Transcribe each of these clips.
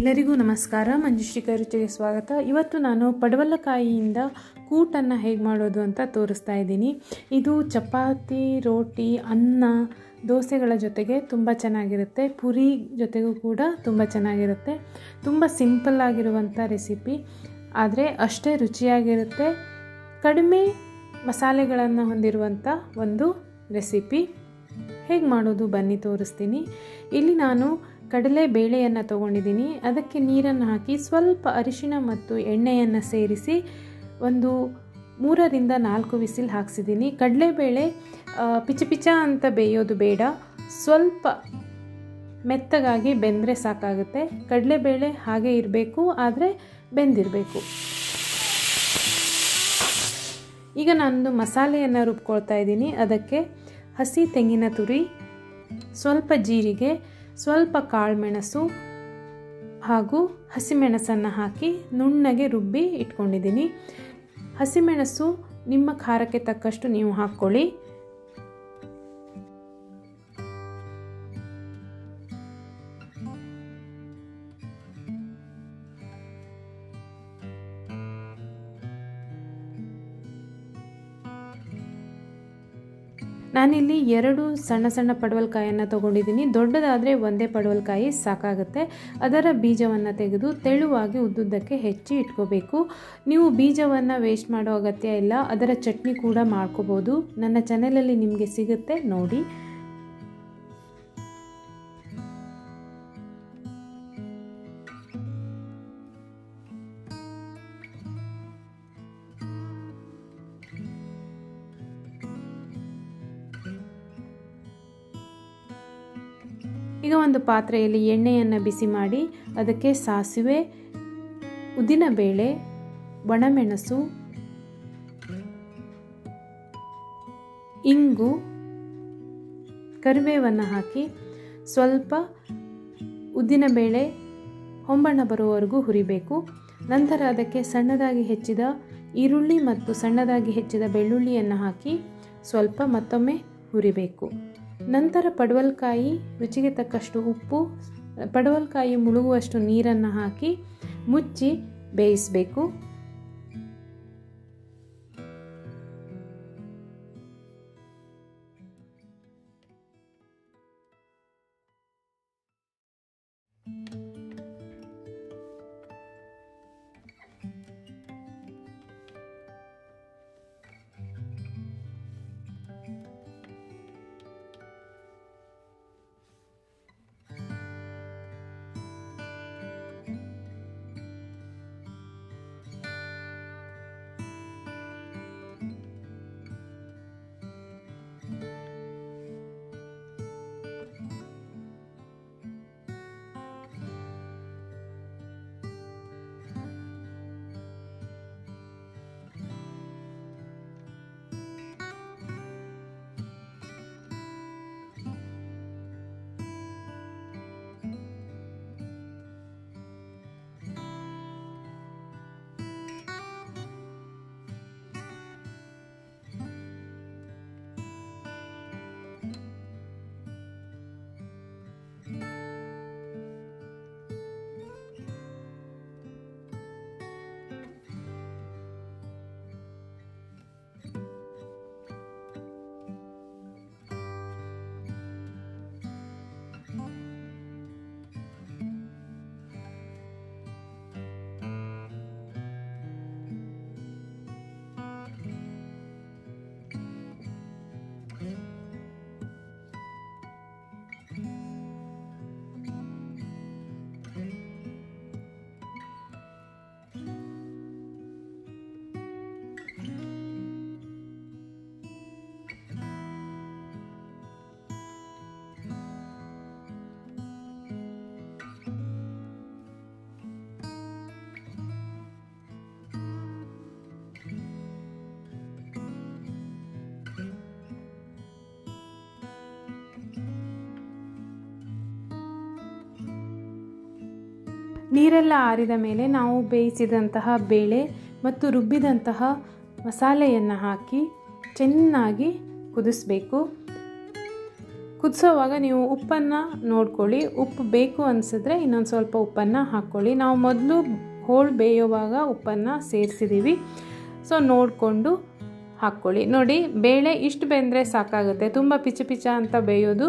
ಎಲ್ಲರಿಗೂ ನಮಸ್ಕಾರ. ಮಂಜುಶ್ರೀ ರುಚಿಗೆ ಸ್ವಾಗತ. ಇವತ್ತು ನಾನು ಪಡವಲಕಾಯಿಯಿಂದ ಕೂಟನ್ನು ಹೇಗೆ ಮಾಡೋದು ಅಂತ ತೋರಿಸ್ತಾ ಇದ್ದೀನಿ. ಇದು ಚಪಾತಿ, ರೋಟಿ, ಅನ್ನ, ದೋಸೆಗಳ ಜೊತೆಗೆ ತುಂಬ ಚೆನ್ನಾಗಿರುತ್ತೆ. ಪುರಿ ಜೊತೆಗೂ ಕೂಡ ತುಂಬ ಚೆನ್ನಾಗಿರುತ್ತೆ. ತುಂಬ ಸಿಂಪಲ್ ಆಗಿರುವಂಥ ರೆಸಿಪಿ. ಆದರೆ ಅಷ್ಟೇ ರುಚಿಯಾಗಿರುತ್ತೆ. ಕಡಿಮೆ ಮಸಾಲೆಗಳನ್ನು ಹೊಂದಿರುವಂಥ ಒಂದು ರೆಸಿಪಿ. ಹೇಗೆ ಮಾಡೋದು ಬನ್ನಿ ತೋರಿಸ್ತೀನಿ. ಇಲ್ಲಿ ನಾನು ಕಡಲೆ ಬೇಳೆಯನ್ನು ತೊಗೊಂಡಿದ್ದೀನಿ. ಅದಕ್ಕೆ ನೀರನ್ನು ಹಾಕಿ ಸ್ವಲ್ಪ ಅರಿಶಿಣ ಮತ್ತು ಎಣ್ಣೆಯನ್ನು ಸೇರಿಸಿ ಒಂದು ಮೂರರಿಂದ ನಾಲ್ಕು ವಿಸಿಲ್ ಹಾಕ್ಸಿದ್ದೀನಿ. ಕಡಲೆಬೇಳೆ ಪಿಚ ಪಿಚ ಅಂತ ಬೇಯೋದು ಬೇಡ. ಸ್ವಲ್ಪ ಮೆತ್ತಗಾಗಿ ಬೆಂದರೆ ಸಾಕಾಗುತ್ತೆ. ಕಡಲೆಬೇಳೆ ಹಾಗೆ ಇರಬೇಕು, ಆದರೆ ಬೆಂದಿರಬೇಕು. ಈಗ ನಾನು ಮಸಾಲೆಯನ್ನು ರುಬ್ಕೊಳ್ತಾ ಇದ್ದೀನಿ. ಅದಕ್ಕೆ ಹಸಿ ತೆಂಗಿನ ತುರಿ, ಸ್ವಲ್ಪ ಜೀರಿಗೆ ಸ್ವಲ್ಪ ಕಾಳುಮೆಣಸು ಹಾಗೂ ಹಸಿಮೆಣಸನ್ನು ಹಾಕಿ ನುಣ್ಣಗೆ ರುಬ್ಬಿ ಇಟ್ಕೊಂಡಿದ್ದೀನಿ. ಹಸಿಮೆಣಸು ನಿಮ್ಮ ಖಾರಕ್ಕೆ ತಕ್ಕಷ್ಟು ನೀವು ಹಾಕ್ಕೊಳ್ಳಿ. ನಾನಿಲ್ಲಿ ಎರಡು ಸಣ್ಣ ಸಣ್ಣ ಪಡವಲಕಾಯನ್ನು ತೊಗೊಂಡಿದ್ದೀನಿ. ದೊಡ್ಡದಾದರೆ ಒಂದೇ ಪಡವಲಕಾಯಿ ಸಾಕಾಗುತ್ತೆ. ಅದರ ಬೀಜವನ್ನು ತೆಗೆದು ತೆಳುವಾಗಿ ಉದ್ದುದ್ದಕ್ಕೆ ಹೆಚ್ಚಿ ಇಟ್ಕೋಬೇಕು. ನೀವು ಬೀಜವನ್ನು ವೇಸ್ಟ್ ಮಾಡೋ ಅಗತ್ಯ ಇಲ್ಲ. ಅದರ ಚಟ್ನಿ ಕೂಡ ಮಾಡ್ಕೋಬೋದು. ನನ್ನ ಚಾನೆಲಲ್ಲಿ ನಿಮಗೆ ಸಿಗುತ್ತೆ. ನೋಡಿ. ಈಗ ಒಂದು ಪಾತ್ರೆಯಲ್ಲಿ ಎಣ್ಣೆಯನ್ನು ಬಿಸಿ ಮಾಡಿ ಅದಕ್ಕೆ ಸಾಸಿವೆ ಉದ್ದಿನಬೇಳೆ ಒಣಮೆಣಸು, ಇಂಗು ಕರಿಬೇವನ್ನು ಹಾಕಿ ಸ್ವಲ್ಪ ಉದ್ದಿನಬೇಳೆ ಹೊಂಬಣ್ಣ ಬರುವವರೆಗೂ ಹುರಿಬೇಕು. ನಂತರ ಅದಕ್ಕೆ ಸಣ್ಣದಾಗಿ ಹೆಚ್ಚಿದ ಈರುಳ್ಳಿ ಮತ್ತು ಸಣ್ಣದಾಗಿ ಹೆಚ್ಚಿದ ಬೆಳ್ಳುಳ್ಳಿಯನ್ನು ಹಾಕಿ ಸ್ವಲ್ಪ ಮತ್ತೊಮ್ಮೆ ಹುರಿಬೇಕು. ನಂತರ ಪಡವಲಕಾಯಿ ರುಚಿಗೆ ತಕ್ಕಷ್ಟು ಉಪ್ಪು ಪಡವಲಕಾಯಿ ಮುಳುಗುವಷ್ಟು ನೀರನ್ನು ಹಾಕಿ ಮುಚ್ಚಿ ಬೇಯಿಸಬೇಕು. ನೀರೆಲ್ಲ ಆರಿದ ಮೇಲೆ ನಾವು ಬೇಯಿಸಿದಂತಹ ಬೇಳೆ ಮತ್ತು ರುಬ್ಬಿದಂತಹ ಮಸಾಲೆಯನ್ನು ಹಾಕಿ ಚೆನ್ನಾಗಿ ಕುದಿಸ್ಬೇಕು. ಕುದಿಸೋವಾಗ ನೀವು ಉಪ್ಪನ್ನು ನೋಡ್ಕೊಳ್ಳಿ. ಉಪ್ಪು ಬೇಕು ಅನಿಸಿದ್ರೆ ಇನ್ನೊಂದು ಸ್ವಲ್ಪ ಉಪ್ಪನ್ನು ಹಾಕ್ಕೊಳ್ಳಿ ನಾವು ಮೊದಲು ಹೋಳು ಬೇಯುವಾಗ ಉಪ್ಪನ್ನು ಸೇರಿಸಿದ್ದೀವಿ ಸೊ ನೋಡಿಕೊಂಡು ಹಾಕ್ಕೊಳ್ಳಿ ನೋಡಿ, ಬೇಳೆ ಇಷ್ಟು ಬೆಂದರೆ ಸಾಕಾಗುತ್ತೆ. ತುಂಬ ಪಿಚ ಪಿಚ ಅಂತ ಬೇಯೋದು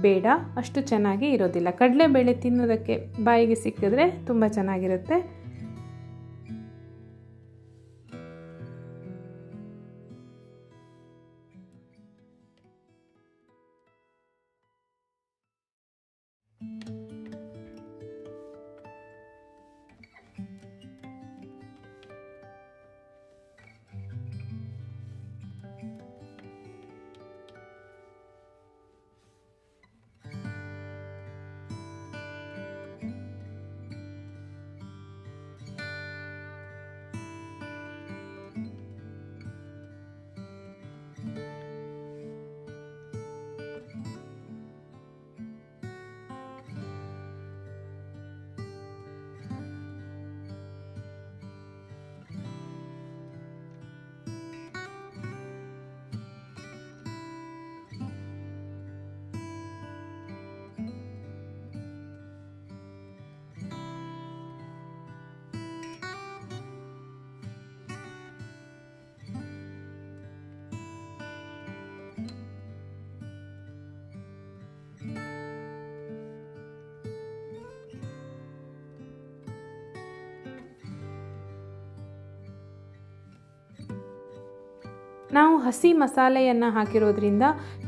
ಬೇಡ ಅಷ್ಟು ಚೆನ್ನಾಗಿ ಇರೋದಿಲ್ಲ. ಕಡಲೆಬೇಳೆ ತಿನ್ನೋದಕ್ಕೆ ಬಾಯಿಗೆ ಸಿಕ್ಕಿದ್ರೆ ತುಂಬ ಚೆನ್ನಾಗಿರುತ್ತೆ. ನಾವು ಹಸಿ ಮಸಾಲೆಯನ್ನು ಹಾಕಿರೋದ್ರಿಂದ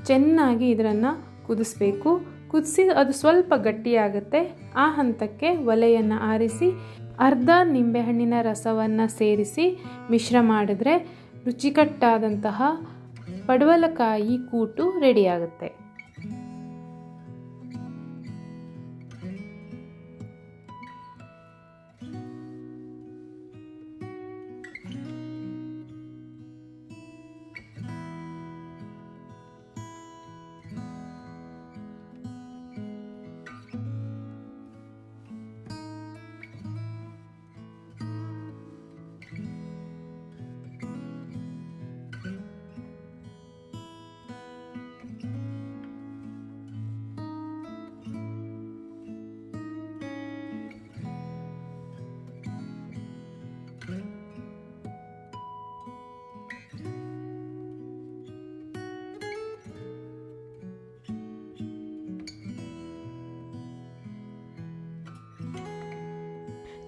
ಚೆನ್ನಾಗಿ ಇದರನ್ನು ಕುದಿಸ್ಬೇಕು. ಕುದಿಸಿ ಅದು ಸ್ವಲ್ಪ ಗಟ್ಟಿಯಾಗುತ್ತೆ. ಆ ಹಂತಕ್ಕೆ ಒಲೆಯನ್ನು ಆರಿಸಿ, ಅರ್ಧ ನಿಂಬೆಹಣ್ಣಿನ ರಸವನ್ನು ಸೇರಿಸಿ ಮಿಶ್ರ ಮಾಡಿದ್ರೆ ರುಚಿಕಟ್ಟಾದಂತಹ ಪಡವಲಕಾಯಿ ಕೂಟು ರೆಡಿಯಾಗುತ್ತೆ.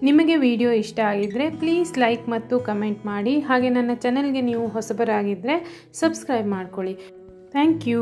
ನಿಮಗೆ ವಿಡಿಯೋ ಇಷ್ಟ ಆಗಿದ್ದರೆ ಪ್ಲೀಸ್ ಲೈಕ್ ಮತ್ತು ಕಮೆಂಟ್ ಮಾಡಿ. ಹಾಗೆ ನನ್ನ ಚಾನಲ್ಗೆ ನೀವು ಹೊಸಬರಾಗಿದ್ದರೆ ಸಬ್ಸ್ಕ್ರೈಬ್ ಮಾಡ್ಕೊಳ್ಳಿ. Thank you